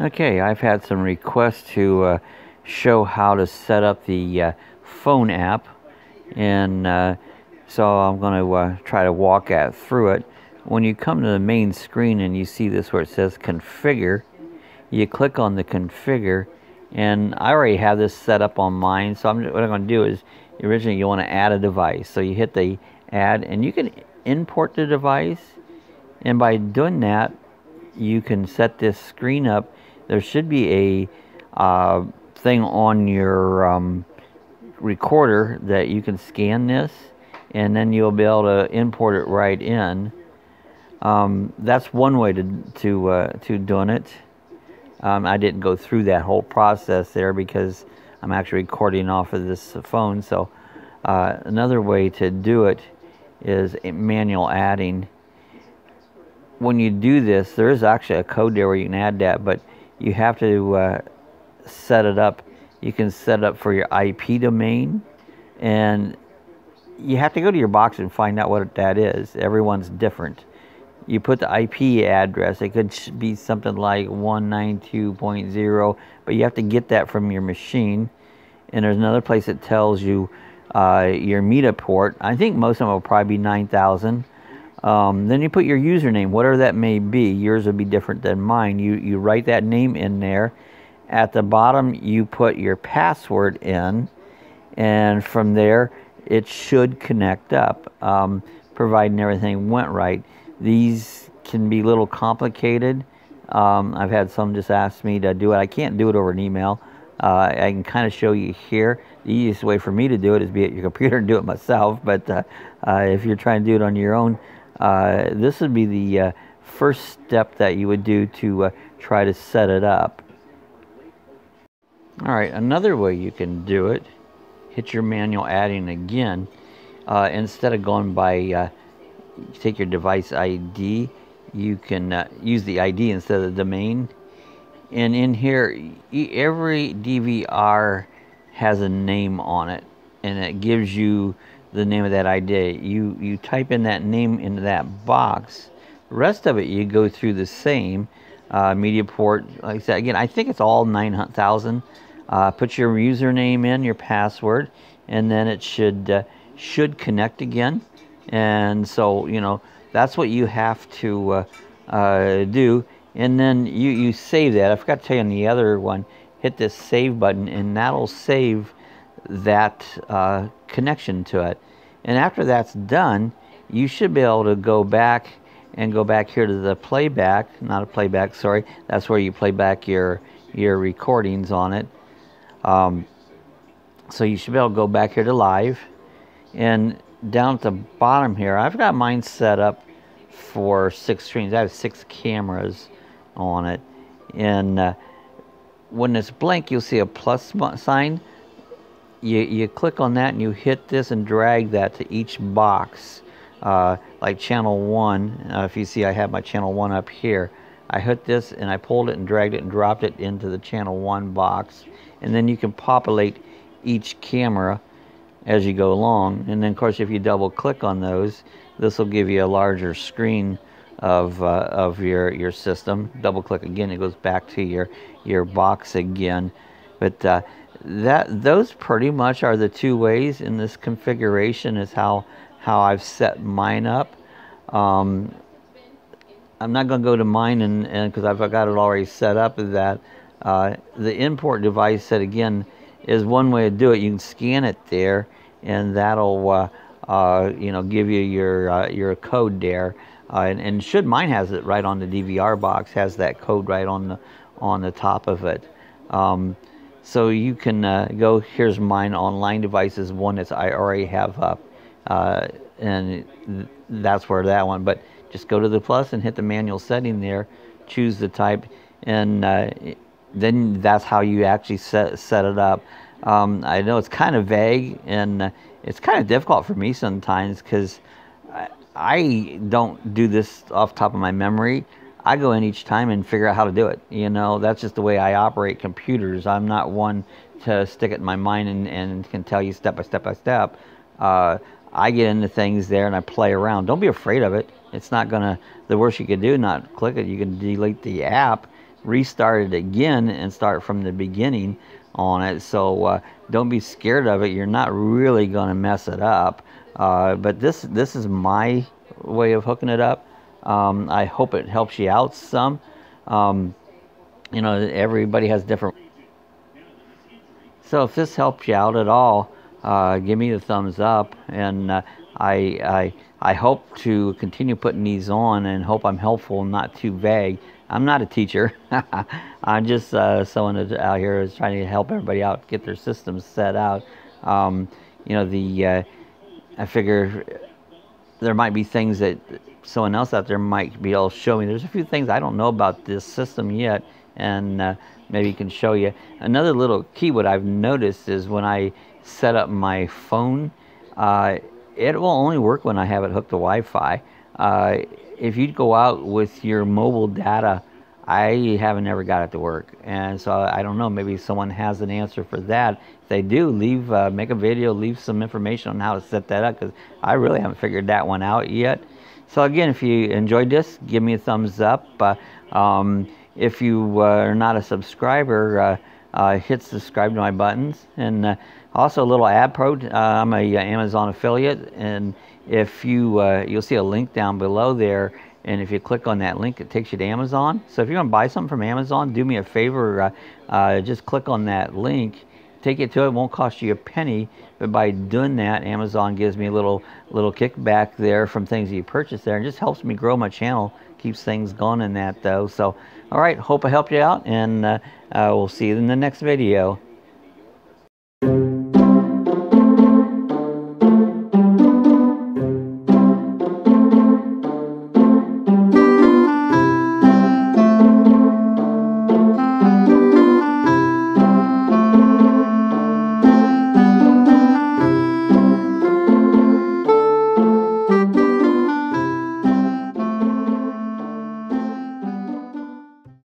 Okay, I've had some requests to uh, show how to set up the uh, phone app, and uh, so I'm going to uh, try to walk at through it. When you come to the main screen and you see this where it says configure, you click on the configure, and I already have this set up on mine. So I'm, what I'm going to do is originally you want to add a device, so you hit the add, and you can import the device, and by doing that, you can set this screen up there should be a uh, thing on your um, recorder that you can scan this and then you'll be able to import it right in. Um, that's one way to to uh, to doing it. Um, I didn't go through that whole process there because I'm actually recording off of this phone. So uh, another way to do it is manual adding. When you do this, there is actually a code there where you can add that, but you have to uh, set it up. You can set it up for your IP domain, and you have to go to your box and find out what that is. Everyone's different. You put the IP address. It could be something like 192.0, but you have to get that from your machine. And there's another place that tells you uh, your media port. I think most of them will probably be 9,000. Um, then you put your username, whatever that may be. Yours will be different than mine. You, you write that name in there. At the bottom, you put your password in. And from there, it should connect up, um, providing everything went right. These can be a little complicated. Um, I've had some just ask me to do it. I can't do it over an email. Uh, I can kind of show you here. The easiest way for me to do it is be at your computer and do it myself. But uh, uh, if you're trying to do it on your own, this would be the uh, first step that you would do to uh, try to set it up. All right, another way you can do it, hit your manual adding again. Uh, instead of going by, uh, take your device ID, you can use the ID instead of the domain. And in here, every DVR has a name on it, and it gives you the name of that ID. You you type in that name into that box. The rest of it you go through the same uh, media port. Like I said again, I think it's all 9,000. Uh, put your username in, your password, and then it should uh, should connect again. And so you know that's what you have to uh, uh, do. And then you you save that. I forgot to tell you on the other one. Hit this save button, and that'll save that uh, connection to it. And after that's done, you should be able to go back and go back here to the playback, not a playback, sorry. That's where you play back your your recordings on it. Um, so you should be able to go back here to live. And down at the bottom here, I've got mine set up for six screens. I have six cameras on it. And uh, when it's blank, you'll see a plus sign you, you click on that and you hit this and drag that to each box. Uh, like channel 1, uh, if you see I have my channel 1 up here. I hit this and I pulled it and dragged it and dropped it into the channel 1 box. And then you can populate each camera as you go along. And then of course if you double click on those, this will give you a larger screen of, uh, of your, your system. Double click again, it goes back to your, your box again. But uh, that those pretty much are the two ways in this configuration is how how I've set mine up. Um, I'm not going to go to mine and because I've got it already set up that. Uh, the import device that again is one way to do it. You can scan it there, and that'll uh, uh, you know give you your uh, your code there. Uh, and, and, should mine has it right on the DVR box has that code right on the on the top of it. Um, so you can uh, go, here's mine online devices, one that I already have up. Uh, and that's where that one, but just go to the plus and hit the manual setting there, choose the type, and uh, then that's how you actually set, set it up. Um, I know it's kind of vague and uh, it's kind of difficult for me sometimes because I, I don't do this off top of my memory. I go in each time and figure out how to do it. You know, that's just the way I operate computers. I'm not one to stick it in my mind and, and can tell you step by step by step. Uh, I get into things there and I play around. Don't be afraid of it. It's not gonna. The worst you could do, not click it. You can delete the app, restart it again and start from the beginning on it. So uh, don't be scared of it. You're not really going to mess it up. Uh, but this this is my way of hooking it up. Um, I hope it helps you out some. Um, you know, everybody has different. So if this helps you out at all, uh, give me the thumbs up, and uh, I, I I hope to continue putting these on and hope I'm helpful, and not too vague. I'm not a teacher. I'm just uh, someone out here is trying to help everybody out, get their systems set out. Um, you know, the uh, I figure there might be things that someone else out there might be able to show me. There's a few things I don't know about this system yet, and uh, maybe can show you. Another little key, what I've noticed is when I set up my phone, uh, it will only work when I have it hooked to Wi-Fi. Uh, if you go out with your mobile data, I haven't ever got it to work, and so I don't know. Maybe someone has an answer for that. If they do, leave uh, make a video, leave some information on how to set that up because I really haven't figured that one out yet. So again, if you enjoyed this, give me a thumbs up. Uh, um, if you uh, are not a subscriber, uh, uh, hit subscribe to my buttons. And uh, also a little ad pro. I'm a Amazon affiliate, and if you you'll see a link down below there. And if you click on that link, it takes you to Amazon. So if you're going to buy something from Amazon, do me a favor. just click on that link take it to it. it won't cost you a penny but by doing that amazon gives me a little little kickback there from things you purchase there and just helps me grow my channel keeps things going in that though so all right hope i helped you out and uh, uh, we'll see you in the next video